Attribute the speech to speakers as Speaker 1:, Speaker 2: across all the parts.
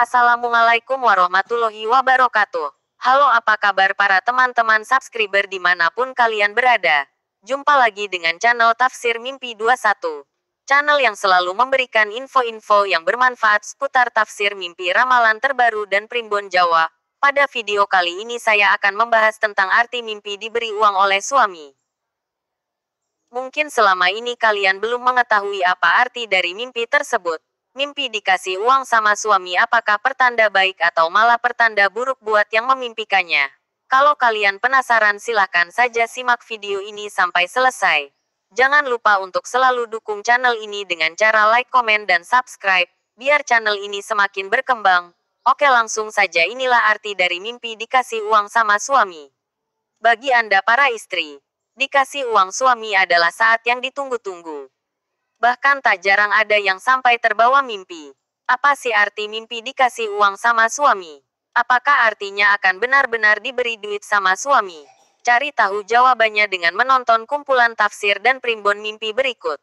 Speaker 1: Assalamualaikum warahmatullahi wabarakatuh. Halo apa kabar para teman-teman subscriber di mana pun kalian berada. Jumpa lagi dengan channel Tafsir Mimpi 21. Channel yang selalu memberikan info-info yang bermanfaat seputar tafsir mimpi ramalan terbaru dan primbon Jawa. Pada video kali ini saya akan membahas tentang arti mimpi diberi uang oleh suami. Mungkin selama ini kalian belum mengetahui apa arti dari mimpi tersebut. Mimpi dikasih uang sama suami apakah pertanda baik atau malah pertanda buruk buat yang memimpikannya? Kalau kalian penasaran silahkan saja simak video ini sampai selesai. Jangan lupa untuk selalu dukung channel ini dengan cara like, komen, dan subscribe, biar channel ini semakin berkembang. Oke langsung saja inilah arti dari mimpi dikasih uang sama suami. Bagi Anda para istri, dikasih uang suami adalah saat yang ditunggu-tunggu. Bahkan tak jarang ada yang sampai terbawa mimpi. Apa sih arti mimpi dikasih uang sama suami? Apakah artinya akan benar-benar diberi duit sama suami? Cari tahu jawabannya dengan menonton kumpulan tafsir dan primbon mimpi berikut.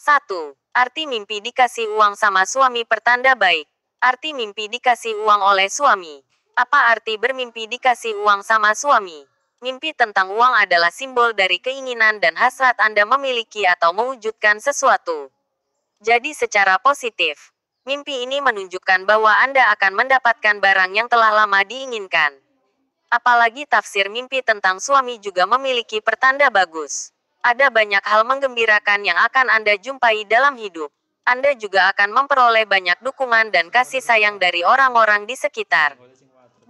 Speaker 1: 1. Arti mimpi dikasih uang sama suami pertanda baik. Arti mimpi dikasih uang oleh suami. Apa arti bermimpi dikasih uang sama suami? Mimpi tentang uang adalah simbol dari keinginan dan hasrat Anda memiliki atau mewujudkan sesuatu. Jadi secara positif, mimpi ini menunjukkan bahwa Anda akan mendapatkan barang yang telah lama diinginkan. Apalagi tafsir mimpi tentang suami juga memiliki pertanda bagus. Ada banyak hal menggembirakan yang akan Anda jumpai dalam hidup. Anda juga akan memperoleh banyak dukungan dan kasih sayang dari orang-orang di sekitar.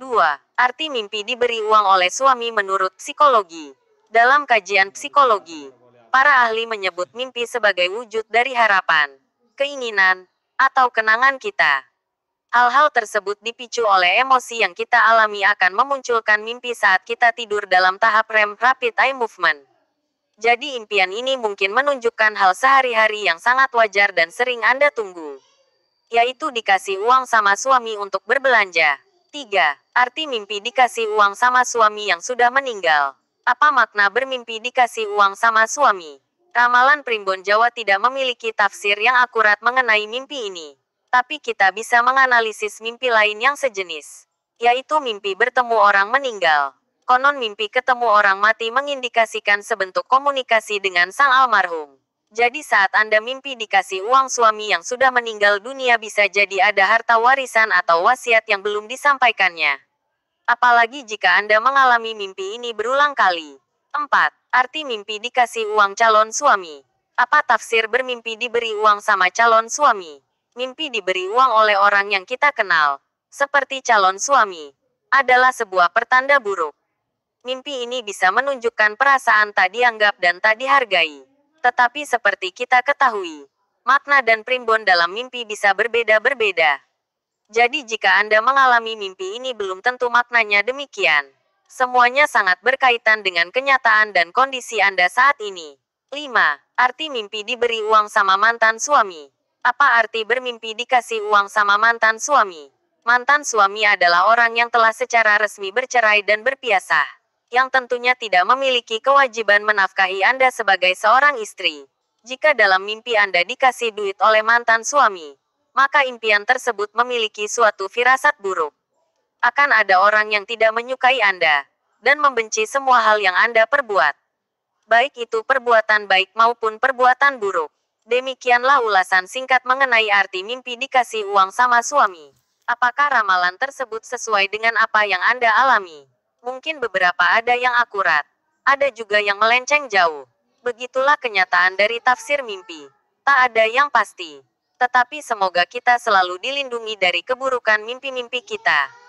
Speaker 1: 2. Arti mimpi diberi uang oleh suami menurut psikologi. Dalam kajian psikologi, para ahli menyebut mimpi sebagai wujud dari harapan, keinginan, atau kenangan kita. Hal-hal tersebut dipicu oleh emosi yang kita alami akan memunculkan mimpi saat kita tidur dalam tahap REM rapid eye movement. Jadi impian ini mungkin menunjukkan hal sehari-hari yang sangat wajar dan sering Anda tunggu. Yaitu dikasih uang sama suami untuk berbelanja. 3. Arti mimpi dikasih uang sama suami yang sudah meninggal. Apa makna bermimpi dikasih uang sama suami? Ramalan Primbon Jawa tidak memiliki tafsir yang akurat mengenai mimpi ini tapi kita bisa menganalisis mimpi lain yang sejenis, yaitu mimpi bertemu orang meninggal. Konon mimpi ketemu orang mati mengindikasikan sebentuk komunikasi dengan sang almarhum. Jadi saat Anda mimpi dikasih uang suami yang sudah meninggal dunia bisa jadi ada harta warisan atau wasiat yang belum disampaikannya. Apalagi jika Anda mengalami mimpi ini berulang kali. 4. Arti mimpi dikasih uang calon suami. Apa tafsir bermimpi diberi uang sama calon suami? mimpi diberi uang oleh orang yang kita kenal, seperti calon suami, adalah sebuah pertanda buruk. Mimpi ini bisa menunjukkan perasaan tak dianggap dan tak dihargai. Tetapi seperti kita ketahui, makna dan primbon dalam mimpi bisa berbeda-berbeda. Jadi jika Anda mengalami mimpi ini belum tentu maknanya demikian. Semuanya sangat berkaitan dengan kenyataan dan kondisi Anda saat ini. 5. Arti mimpi diberi uang sama mantan suami. Apa arti bermimpi dikasih uang sama mantan suami? Mantan suami adalah orang yang telah secara resmi bercerai dan berpiasah. Yang tentunya tidak memiliki kewajiban menafkahi Anda sebagai seorang istri. Jika dalam mimpi Anda dikasih duit oleh mantan suami, maka impian tersebut memiliki suatu firasat buruk. Akan ada orang yang tidak menyukai Anda, dan membenci semua hal yang Anda perbuat. Baik itu perbuatan baik maupun perbuatan buruk. Demikianlah ulasan singkat mengenai arti mimpi dikasih uang sama suami. Apakah ramalan tersebut sesuai dengan apa yang Anda alami? Mungkin beberapa ada yang akurat, ada juga yang melenceng jauh. Begitulah kenyataan dari tafsir mimpi. Tak ada yang pasti. Tetapi semoga kita selalu dilindungi dari keburukan mimpi-mimpi kita.